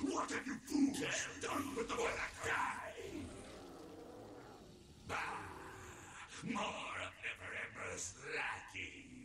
What have you fools done with the black guy? Bah! More of Neverember's lackeys.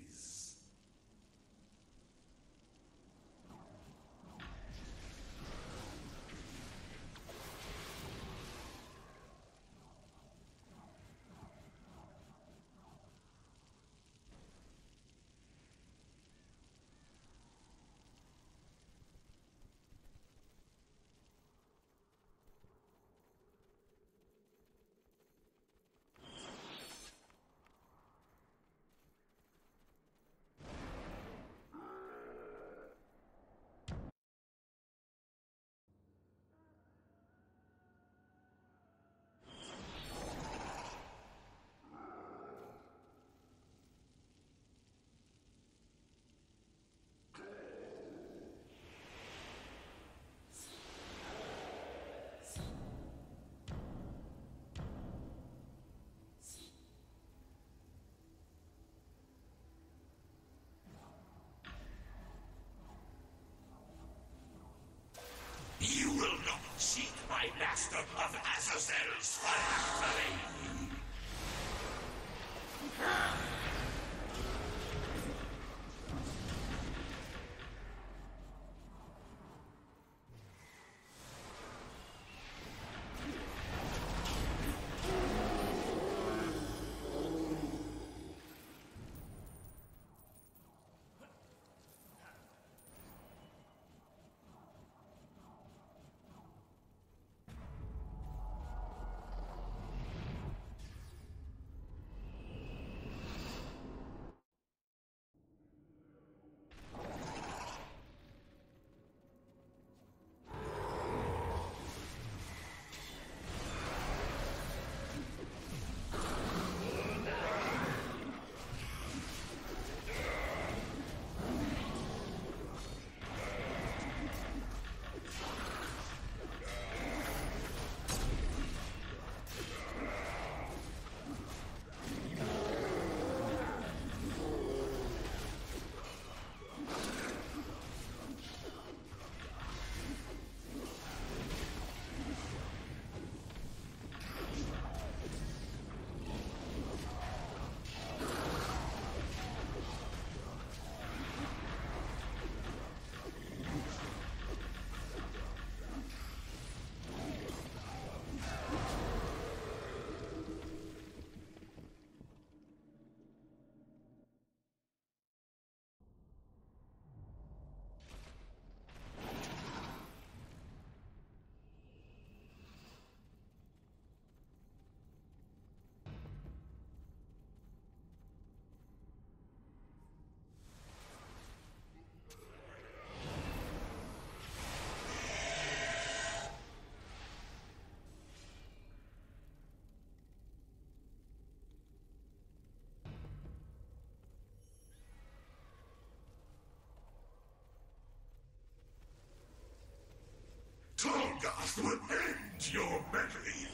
You cheat my master of Azazel's phylactery! Tal'Gath will end your memory.